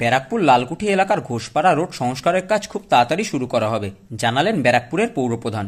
ব্যারাকপুর লালকুঠি এলাকার ঘোষপাড়া রোড সংস্কারের কাজ খুব তাড়াতাড়ি শুরু করা হবে জানালেন ব্যারাকপুরের পৌরপ্রধান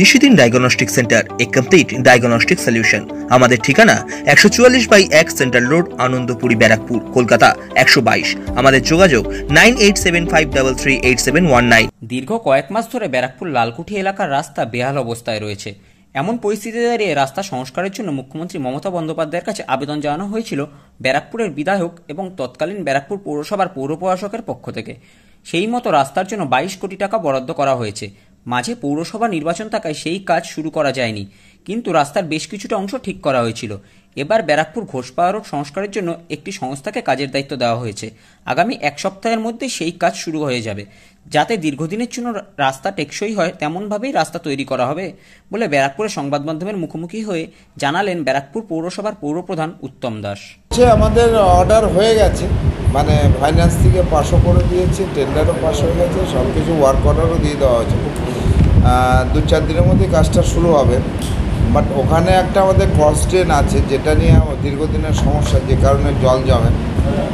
নিশিদিন ডায়াগনস্টিক সেন্টার এ কমপ্লিট ডায়াগনস্টিক সলিউশন। আমাদের ঠিকানা একশো চুয়াল্লিশ বাই এক সেন্ট্রাল রোড আনন্দপুরি ব্যারাকপুর কলকাতা একশো বাইশ। আমাদের যোগাযোগ nine eight seven five double three eight seven one nine. দীর্ঘ কয়েক মাস ধরে ব্যারাকপুর লালকুঠি এলাকার রাস্তা বেহাল অবস্থায় রয়েছে। এমন পরিস্থিতিতে দাঁড়িয়ে রাস্তা সংস্কারের জন্য মুখ্যমন্ত্রী মমতা বন্দ্যোপাধ্যায়ের কাছে আবেদন জানানো হয়েছিল ব্যারাকপুরের বিধায়ক এবং তৎকালীন ব্যারাকপুর পৌরসভার পৌর প্রশাসকের পক্ষ থেকে। সেই মতো রাস্তার জন্য বাইশ কোটি টাকা বরাদ্দ করা হয়েছে। মাঝে পৌরসভা নির্বাচন থাকায় সেই কাজ শুরু করা যায়নি। কিন্তু রাস্তার বেশ কিছুটা অংশ ঠিক করা হয়েছিল। এবার ব্যারাকপুর ঘোষপাড়া রোড সংস্কারের জন্য একটি সংস্থাকে কাজের দায়িত্ব দেওয়া হয়েছে। আগামী এক সপ্তাহের মধ্যে সেই কাজ শুরু হয়ে যাবে। যাতে দীর্ঘদিনের জন্য রাস্তা টেকসই হয়, তেমনভাবেই রাস্তা তৈরি করা হবে বলে ব্যারাকপুরের সংবাদ মাধ্যমের মুখোমুখি হয়ে জানালেন ব্যারাকপুর পৌরসভার পৌরপ্রধান উত্তম দাস। আমাদের অর্ডার হয়ে গেছে মানে ফাইন্যান্স থেকে পাশও করে দিয়েছে টেন্ডারও পাশ হয়ে গেছে সব কিছু ওয়ার্ক অর্ডারও দিয়ে দেওয়া হয়েছে। দু চার দিনের মধ্যে কাজটা শুরু হবে। বাট ওখানে একটা আমাদের ক্রস ড্রেন আছে, যেটা নিয়ে দীর্ঘদিনের সমস্যা, যে কারণে জল জমে।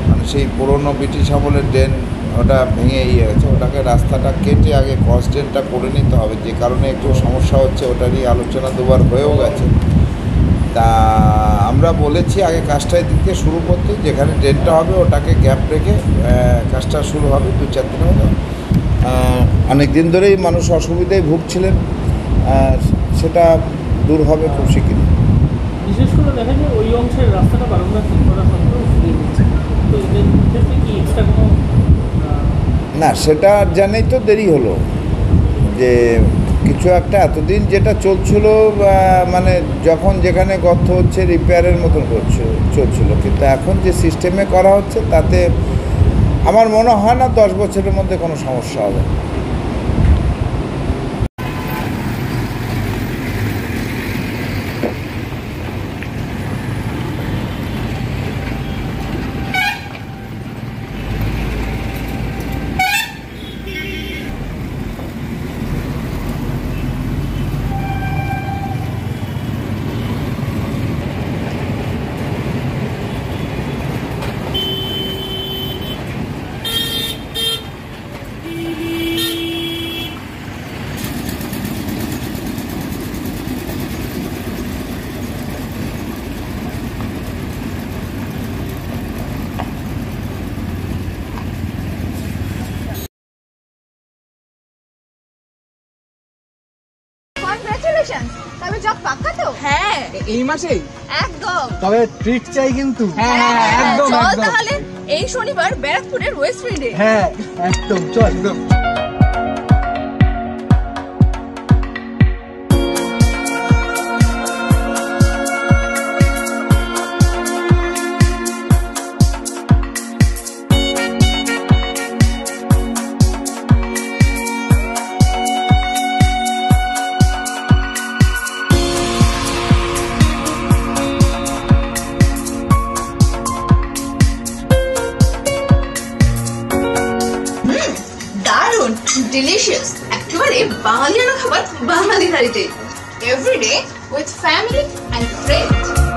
মানে সেই পুরনো ব্রিটিশ আমলের ড্রেন ওটা ভেঙে ইয়ে হয়েছে। ওটাকে রাস্তাটা কেটে আগে ড্রেনটা করে নিতে হবে। যে কারণে একটু সমস্যা হচ্ছে, ওটা নিয়ে আলোচনা দুবার হয়েও গেছে। তা আমরা বলেছি আগে কাজটা থেকে শুরু করতে, যেখানে ড্রেনটা হবে ওটাকে গ্যাপ রেখে কাজটা শুরু হবে দু চার দিনের মধ্যে। অনেক দিন ধরেই মানুষ অসুবিধায় ভুগছিলেন। সেটা দূর হবে খুব শিগগিরই। বিশেষ করে দেখা যায় ওই অংশের রাস্তাটা বারংবার ঠিক করা সত্ত্বেও কি এক্সট্রা কোনো না, সেটা জানেই তো দেরি হলো। যে কিছু একটা এতদিন যেটা চলছিল মানে যখন যেখানে গর্ত হচ্ছে রিপেয়ারের মতন করছে, চলছিল। কিন্তু এখন যে সিস্টেমে করা হচ্ছে, তাতে আমার মনে হয় না দশ বছরের মধ্যে কোনো সমস্যা হবে। কনগ্রাচুলেশন তবে জব পাক্কা তো? হ্যাঁ। এই মাসেই? একদম। তবে ট্রিট চাই কিন্তু। হ্যাঁ হ্যাঁ একদম চল তাহলে। এই শনিবার ব্যারাকপুরের ওয়েস্ট ফিল্ডে হ্যাঁ একদম চল। একদম। ডিলিশিয়াস একেবারে বাঙালিয়ানা খাবার বাঙালি বাড়িতে everyday with family and friends